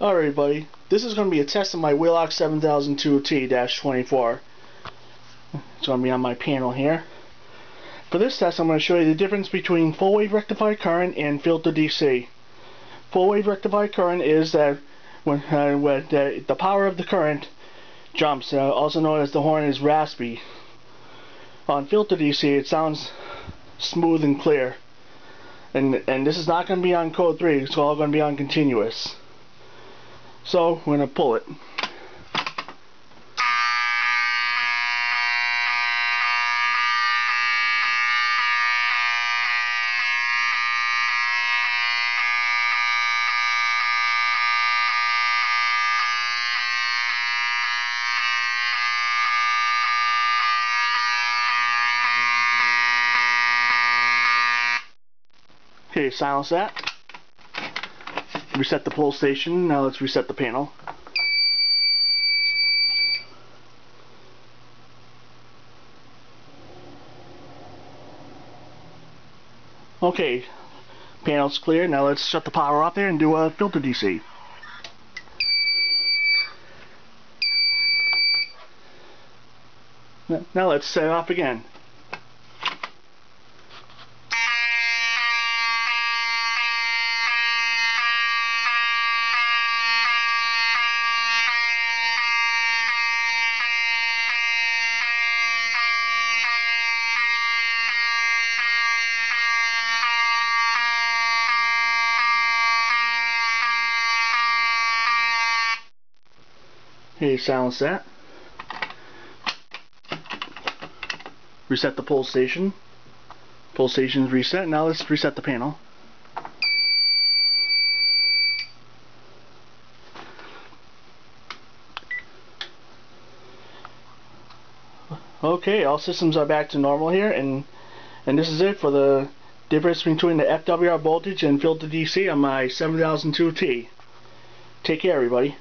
Alright everybody, this is going to be a test of my Wheelock 7002T-24. It's going to be on my panel here. For this test I'm going to show you the difference between full wave rectified current and filter DC. Full wave rectified current is that when, uh, when the, the, power of the current jumps, uh, also known as the horn is raspy. On filter DC it sounds smooth and clear. And, and this is not going to be on code 3, it's all going to be on continuous. So we're going to pull it. Okay, silence that reset the pull station. Now let's reset the panel. Okay, panel's clear. Now let's shut the power off there and do a filter DC. Now let's set it off again. Okay, silence that. Reset the pull station. Pull station's reset. Now let's reset the panel. Okay, all systems are back to normal here, and and this is it for the difference between the FWR voltage and filter DC on my 7002T. Take care, everybody.